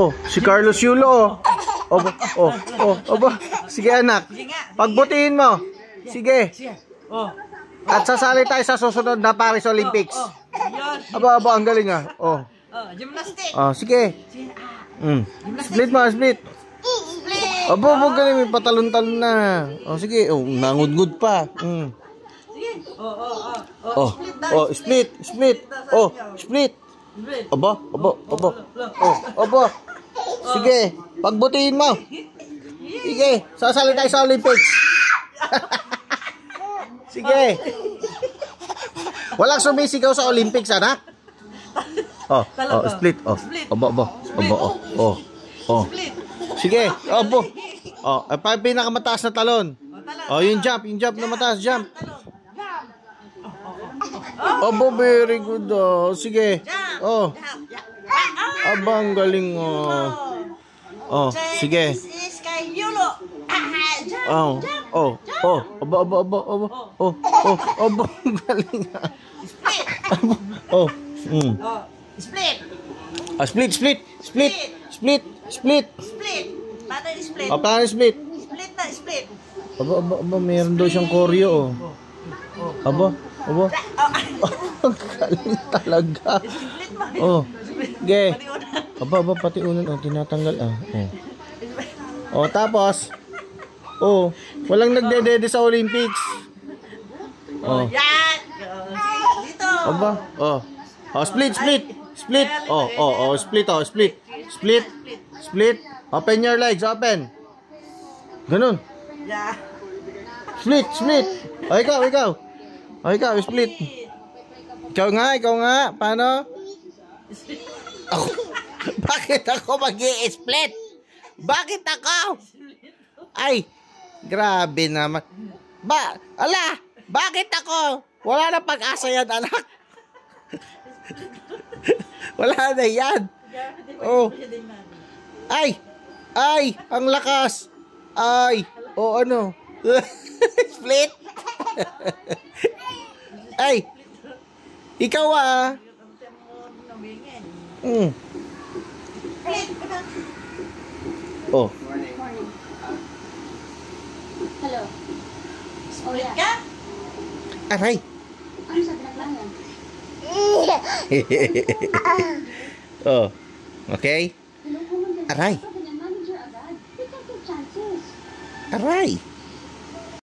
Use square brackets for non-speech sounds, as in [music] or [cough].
Oh, si Carlos Yulo, oh. Oh, oh, oh, aba. Sige, anak. Pagbutihin mo. Sige. Oh. At sasali tayo sa susunod na Paris Olympics. Oh. Yan. Aba, aba, ang galing ah. Oh. Oh, gymnastic. Oh, sige. Ah. Mm. Split mo, split. Split. Aba, huwag galing, may patalon-talon na. Oh, sige. Oh, nangudgud pa. Mm. Sige. Oh, oh, oh. Oh, split na. oh, split, split. Oh, split. Split. Aba, aba, aba. Oh, aba. Sige, pagbutihin mo. Sige, sasali tayo sa Olympics. [laughs] Sige. Walang sumisigaw sa Olympics, anak. Oh, oh, split. Oh, aba, aba. Aba, oh, oh. Oh. Sige, abo. Oh, ay pa pinakamataas na talon. Oh. Oh, yung jump, yung jump na mataas, jump. Abo, very good. Oh. Sige. Oh, Jump. Jump. Ah. aba, ang galing. Oh. Oh, sige. This is kay Yulo. Ah, jump. Oh, Jump. oh, oh, aba, aba, aba, aba, oh, oh, aba, ang galing. ah. Split. Oh, mm. Oh. Split. Ah, split, split, split, split, split. Split. Yung split? Oh, paano split? Split na, split. Aba, aba, aba, mayroon daw siyang choreo, oh. Aba, aba, Oh, [laughs] galing talaga. split mo. Oh. Pati una. Aba, aba, pati unan, oh, tinatanggal, ah. Oh. Oh, tapos, oh, walang nagdedede sa Olympics. Oh, Yan. Oh, sige, dito. aba, oh. Oh, split, split, split. Oh, oh, oh, split, oh, split. Split, split. Open your legs, open. Ganun. Yeah. Split, split. Oh, ikaw, ikaw. Oh, ikaw, split. Ikaw nga, ikaw nga. Paano? Ako. [laughs] Bakit ako mag split Bakit ako? Ay, grabe naman. Ba, ala, bakit ako? Wala na pag-asa yan, anak. [laughs] Wala na yan. Oh. Ay, ay, ang lakas. Ay, o ano? [laughs] Split? ay, ikaw ah. Mm. Oh, Hello. Oh, Split yeah. ka? aray. Ano sabi ng langan? oh, okay? Aray. Aray.